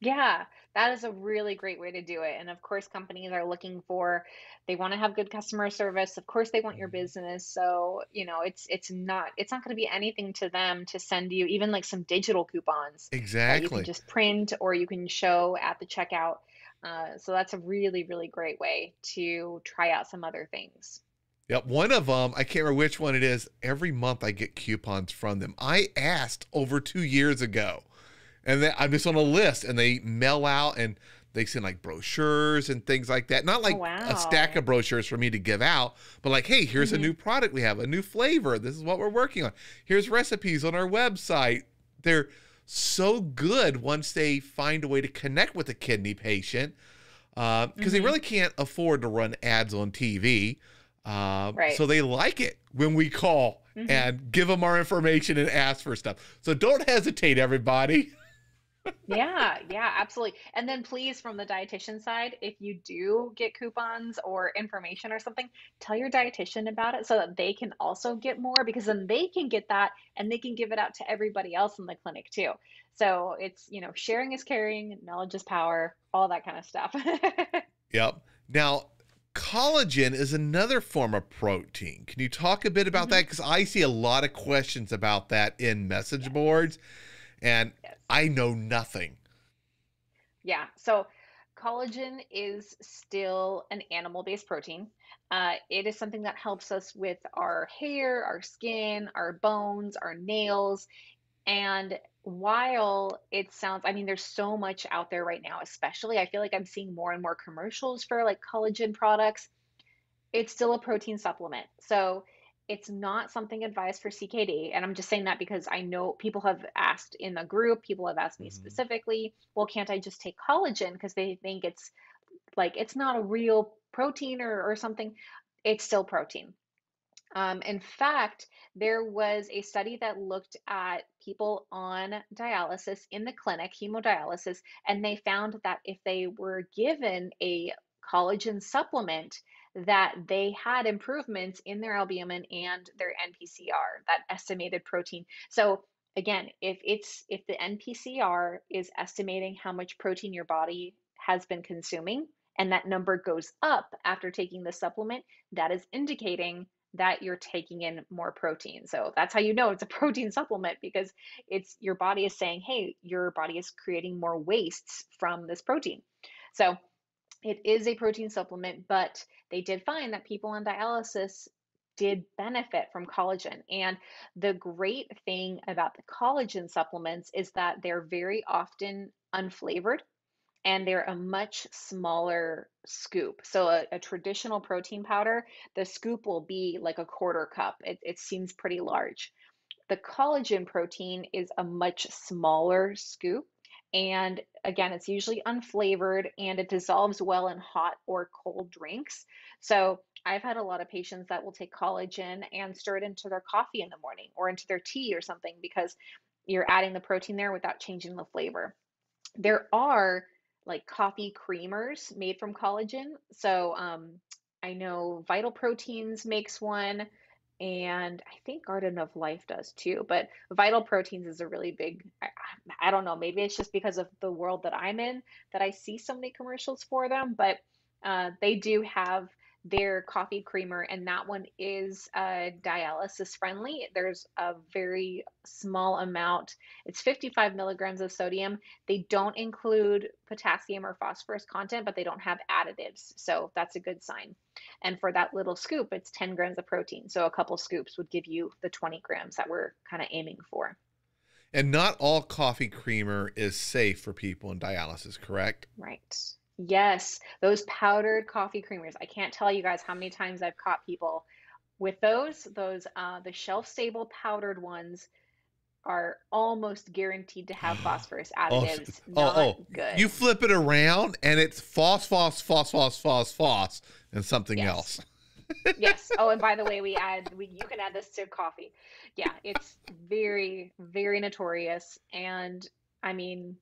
Yeah, that is a really great way to do it. And of course, companies are looking for they want to have good customer service. Of course, they want your mm-hmm. business. So, you know, it's it's not it's not going to be anything to them to send you even like some digital coupons that you Exactly. can just print or you can show at the checkout. Uh, so that's a really, really great way to try out some other things. Yep, one of them, I can't remember which one it is. Every month I get coupons from them. I asked over two years ago, and then I'm just on a list, and they mail out and they send like brochures and things like that. Not Oh, like a stack of brochures for me to give out, but like, hey, here's a hmm new product we have, a new flavor. This is what we're working on. Here's recipes on our website. They're so good once they find a way to connect with a kidney patient because they hmm really can't afford to run ads on TV. Uh, Right. so they like it when we call hmm and give them our information and ask for stuff. So don't hesitate, everybody. Yeah, yeah, absolutely. And then please, from the dietitian side, if you do get coupons or information or something, tell your dietitian about it so that they can also get more because then they can get that and they can give it out to everybody else in the clinic too. So it's, you know, sharing is caring, knowledge is power, all that kind of stuff. Yep. Now, collagen is another form of protein. Can you talk a bit about hmm that? Because I see a lot of questions about that in message boards, and yes. I know nothing. Yeah. So collagen is still an animal-based protein. Uh, it is something that helps us with our hair, our skin, our bones, our nails. And while it sounds, I mean, there's so much out there right now, especially I feel like I'm seeing more and more commercials for like collagen products. It's still a protein supplement. So it's not something advised for CKD. And I'm just saying that because I know people have asked in the group, people have asked me hmm specifically, well, can't I just take collagen? Because they think it's like it's not a real protein or, or something. It's still protein. Um, in fact, there was a study that looked at people on dialysis in the clinic, hemodialysis, and they found that if they were given a collagen supplement, that they had improvements in their albumin and their NPCR, that estimated protein. So again, if it's if the NPCR is estimating how much protein your body has been consuming, and that number goes up after taking the supplement, that is indicating that you're taking in more protein. So that's how you know it's a protein supplement because it's your body is saying, hey, your body is creating more wastes from this protein. So it is a protein supplement, but they did find that people on dialysis did benefit from collagen. And the great thing about the collagen supplements is that they're very often unflavored and they're a much smaller scoop. So a, a traditional protein powder, the scoop will be like a quarter cup. It, it seems pretty large. The collagen protein is a much smaller scoop. And again, it's usually unflavored and it dissolves well in hot or cold drinks. So I've had a lot of patients that will take collagen and stir it into their coffee in the morning or into their tea or something because you're adding the protein there without changing the flavor. There are like coffee creamers made from collagen. So um, I know Vital Proteins makes one, and I think Garden of Life does too. But Vital Proteins is a really big, I, I don't know, maybe it's just because of the world that I'm in that I see so many commercials for them, but uh, they do have their coffee creamer, and that one is uh, dialysis friendly. There's a very small amount, it's 55 milligrams of sodium. They don't include potassium or phosphorus content, but they don't have additives. So that's a good sign. And for that little scoop, it's 10 grams of protein. So a couple scoops would give you the 20 grams that we're kind of aiming for. And not all coffee creamer is safe for people in dialysis, correct? Right. Yes, those powdered coffee creamers. I can't tell you guys how many times I've caught people with those. Those uh, the shelf stable powdered ones are almost guaranteed to have phosphorus Oh, additives. oh, Not oh. You good. flip it around and it's phos, phos, phos, phos, phos, phos, and something Yes. else. Yes. Oh, and by the way, we add we you can add this to coffee. Yeah, it's very very notorious and I mean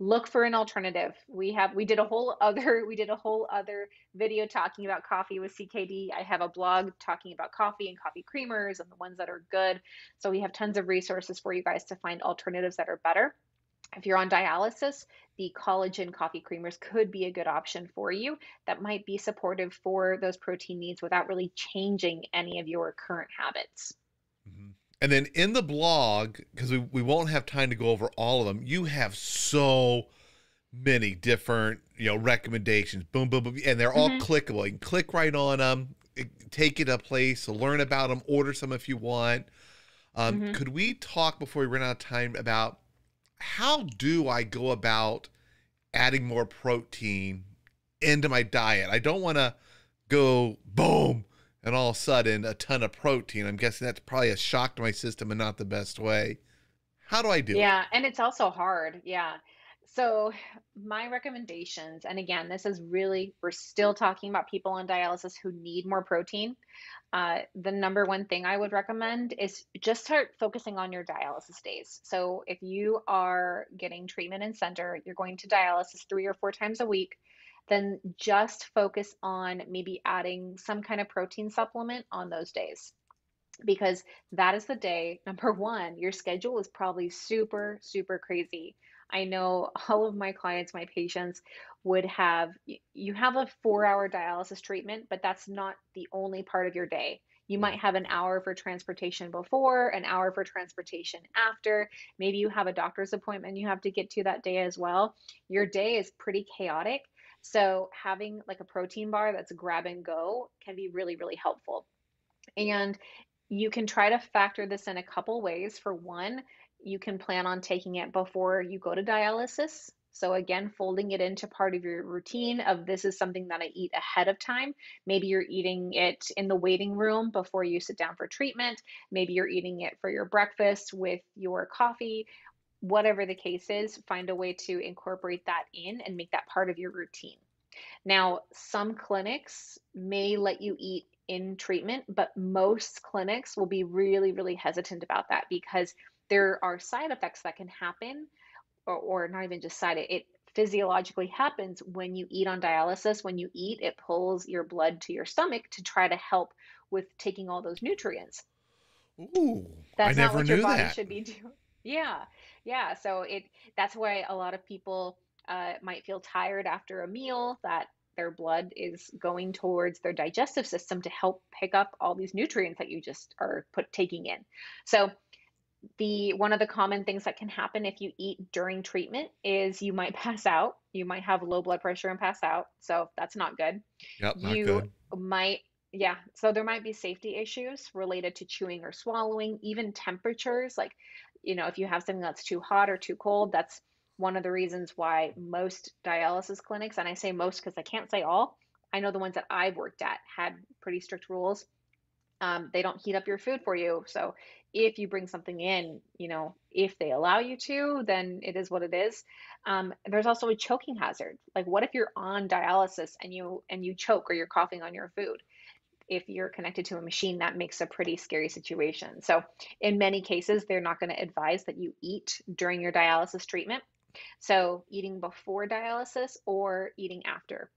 look for an alternative. We have we did a whole other we did a whole other video talking about coffee with CKD. I have a blog talking about coffee and coffee creamers and the ones that are good. So we have tons of resources for you guys to find alternatives that are better. If you're on dialysis, the collagen coffee creamers could be a good option for you that might be supportive for those protein needs without really changing any of your current habits. And then in the blog, because we, we won't have time to go over all of them, you have so many different, you know, recommendations. Boom, boom, boom. And they're all mm-hmm. clickable. You can click right on them, take it a place, to learn about them, order some if you want. Um, mm-hmm. Could we talk before we run out of time about how do I go about adding more protein into my diet? I don't want to go boom and all of a sudden a ton of protein. I'm guessing that's probably a shock to my system and not the best way. How do I do yeah, it? Yeah, and it's also hard. Yeah. So, my recommendations, and again, this is really, we're still talking about people on dialysis who need more protein. Uh, the number one thing I would recommend is just start focusing on your dialysis days. So, if you are getting treatment in center, you're going to dialysis three or four times a week, then just focus on maybe adding some kind of protein supplement on those days because that is the day number one your schedule is probably super super crazy I know all of my clients, my patients would have, you have a four hour dialysis treatment, but that's not the only part of your day. You might have an hour for transportation before, an hour for transportation after. Maybe you have a doctor's appointment you have to get to that day as well. Your day is pretty chaotic. So, having like a protein bar that's grab and go can be really, really helpful. And you can try to factor this in a couple ways. For one, you can plan on taking it before you go to dialysis. So, again, folding it into part of your routine of this is something that I eat ahead of time. Maybe you're eating it in the waiting room before you sit down for treatment. Maybe you're eating it for your breakfast with your coffee. Whatever the case is, find a way to incorporate that in and make that part of your routine. Now, some clinics may let you eat in treatment, but most clinics will be really, really hesitant about that because there are side effects that can happen, or, or not even just side, it physiologically happens when you eat on dialysis. When you eat, it pulls your blood to your stomach to try to help with taking all those nutrients. Ooh, that's I not what your body that. should be doing. Yeah, yeah. So it that's why a lot of people uh, might feel tired after a meal. That their blood is going towards their digestive system to help pick up all these nutrients that you just are put taking in. So the one of the common things that can happen if you eat during treatment is you might pass out. You might have low blood pressure and pass out. So that's not good. Yep, not you good. might yeah, so there might be safety issues related to chewing or swallowing, even temperatures like you know, if you have something that's too hot or too cold, that's one of the reasons why most dialysis clinics, and I say most because I can't say all, I know the ones that I've worked at had pretty strict rules. Um, they don't heat up your food for you. So if you bring something in, you know, if they allow you to, then it is what it is. Um, there's also a choking hazard. Like, what if you're on dialysis and you and you choke or you're coughing on your food? If you're connected to a machine, that makes a pretty scary situation. So, in many cases, they're not going to advise that you eat during your dialysis treatment. So, eating before dialysis or eating after.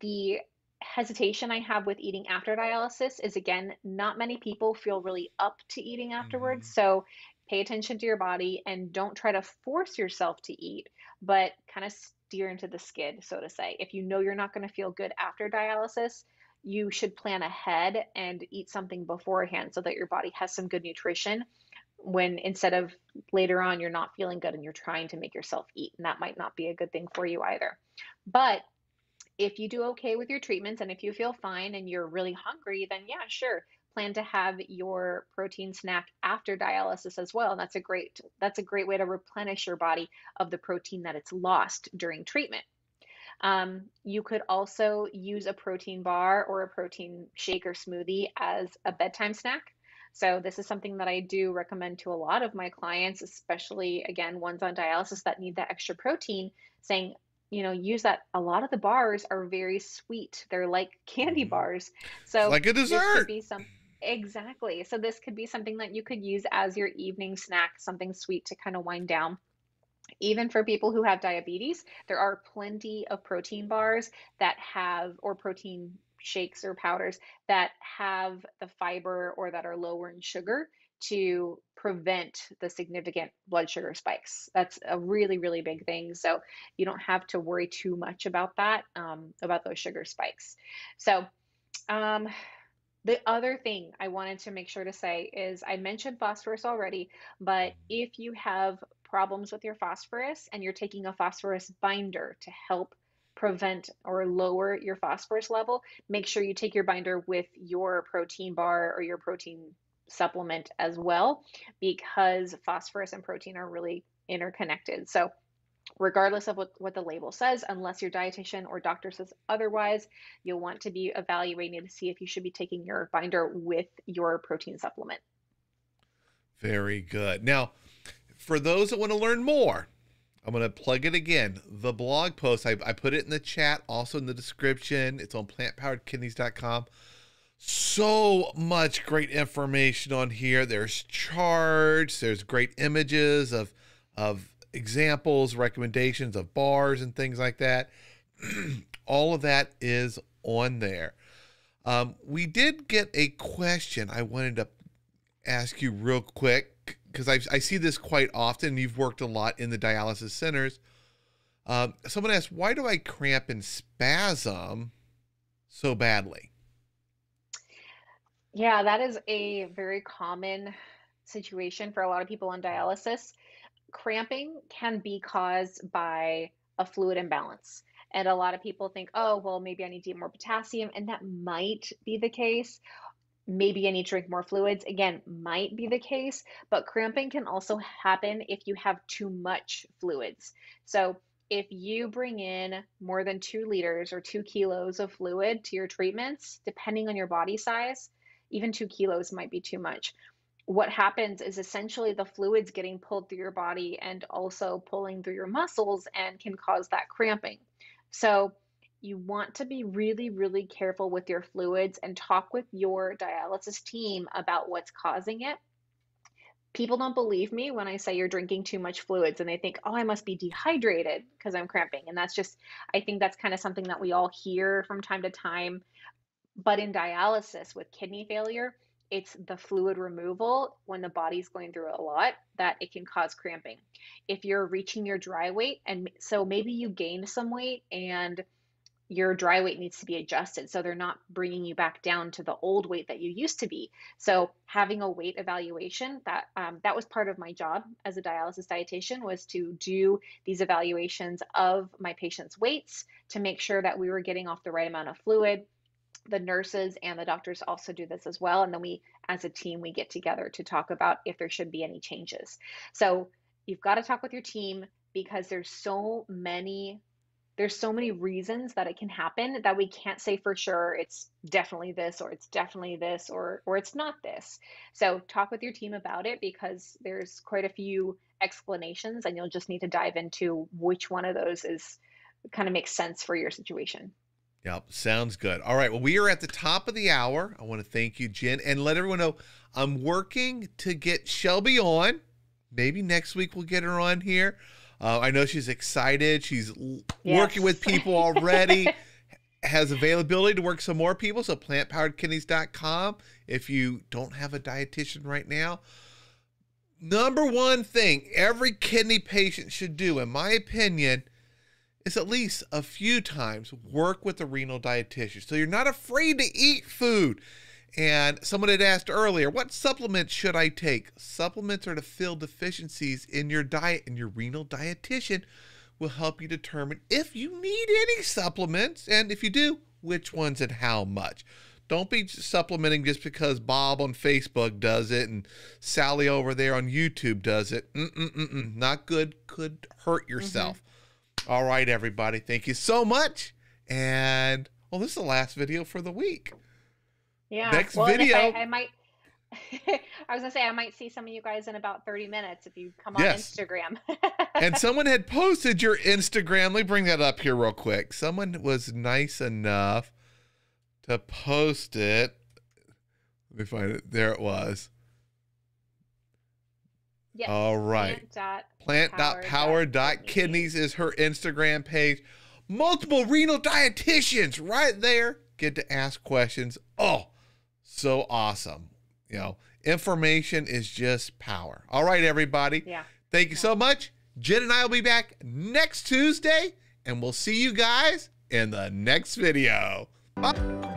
The hesitation I have with eating after dialysis is again, not many people feel really up to eating afterwards. Mm-hmm. So pay attention to your body and don't try to force yourself to eat, but kind of steer into the skid, so to say. If you know you're not going to feel good after dialysis, you should plan ahead and eat something beforehand so that your body has some good nutrition when instead of later on you're not feeling good and you're trying to make yourself eat and that might not be a good thing for you either but if you do okay with your treatments and if you feel fine and you're really hungry, then yeah, sure, plan to have your protein snack after dialysis as well. And that's a great that's a great way to replenish your body of the protein that it's lost during treatment. Um, you could also use a protein bar or a protein shake or smoothie as a bedtime snack. So this is something that I do recommend to a lot of my clients, especially again ones on dialysis that need that extra protein, saying, you know use that. A lot of the bars are very sweet. They're like candy mm-hmm. bars. So like a dessert. be some exactly. So this could be something that you could use as your evening snack something sweet to kind of wind down Even for people who have diabetes, there are plenty of protein bars that have, or protein shakes or powders that have the fiber or that are lower in sugar to prevent the significant blood sugar spikes. That's a really, really big thing. So you don't have to worry too much about that, um, about those sugar spikes. So, um, the other thing I wanted to make sure to say is I mentioned phosphorus already, but if you have problems with your phosphorus and you're taking a phosphorus binder to help prevent or lower your phosphorus level, make sure you take your binder with your protein bar or your protein supplement as well, because phosphorus and protein are really interconnected. So, regardless of what, what the label says, unless your dietitian or doctor says otherwise, you'll want to be evaluating to see if you should be taking your binder with your protein supplement. Very good. Now, for those that want to learn more, I'm going to plug it again. The blog post, I, I put it in the chat, also in the description. It's on plantpoweredkidneys.com. So much great information on here. There's charts, there's great images of of examples, recommendations of bars and things like that. All of that is on there. Um, we did get a question I wanted to ask you real quick because I, I see this quite often. You've worked a lot in the dialysis centers. Um, someone asked, Why do I cramp and spasm so badly? Yeah, that is a very common situation for a lot of people on dialysis cramping can be caused by a fluid imbalance. And a lot of people think, oh, well, maybe I need to eat more potassium. And that might be the case. Maybe I need to drink more fluids. Again, might be the case. But cramping can also happen if you have too much fluids. So if you bring in more than two liters or two kilos of fluid to your treatments, depending on your body size, even two kilos might be too much what happens is essentially the fluids getting pulled through your body and also pulling through your muscles and can cause that cramping. So, you want to be really, really careful with your fluids and talk with your dialysis team about what's causing it. People don't believe me when I say you're drinking too much fluids and they think, oh, I must be dehydrated because I'm cramping. And that's just, I think that's kind of something that we all hear from time to time. But in dialysis with kidney failure, it's the fluid removal when the body's going through a lot that it can cause cramping. If you're reaching your dry weight, and so maybe you gained some weight and your dry weight needs to be adjusted so they're not bringing you back down to the old weight that you used to be so having a weight evaluation that um, that was part of my job as a dialysis dietitian was to do these evaluations of my patients weights to make sure that we were getting off the right amount of fluid the nurses and the doctors also do this as well. And then we, as a team, we get together to talk about if there should be any changes. So you've got to talk with your team because there's so many there's so many reasons that it can happen that we can't say for sure it's definitely this or it's definitely this or or it's not this. So talk with your team about it because there's quite a few explanations and you'll just need to dive into which one of those is kind of makes sense for your situation. Yep, sounds good. All right, well, we are at the top of the hour. I want to thank you, Jen, and let everyone know I'm working to get Shelby on. Maybe next week we'll get her on here. Uh, I know she's excited. She's yes. working with people already, has availability to work some more people. So, plantpoweredkidneys.com if you don't have a dietitian right now. Number one thing every kidney patient should do, in my opinion, is at least a few times work with a renal dietitian. So you're not afraid to eat food. And someone had asked earlier, what supplements should I take? Supplements are to fill deficiencies in your diet, and your renal dietitian will help you determine if you need any supplements, and if you do, which ones and how much. Don't be supplementing just because Bob on Facebook does it and Sally over there on YouTube does it. Mm-mm-mm-mm. Not good. Could hurt yourself. Mm-hmm. All right, everybody. Thank you so much. And well, this is the last video for the week. Yeah. Next well, video. I, I, might. I was gonna say I might see some of you guys in about 30 minutes if you come on yes. Instagram. and someone had posted your Instagram. Let me bring that up here real quick. Someone was nice enough to post it. Let me find it. There it was. Yes. All right. Plant dot power dot Kidneys is her Instagram page. Multiple renal dietitians right there get to ask questions. Oh, so awesome. You know, information is just power. All right, everybody. Yeah. Thank you so much. Jen and I will be back next Tuesday, and we'll see you guys in the next video. Bye.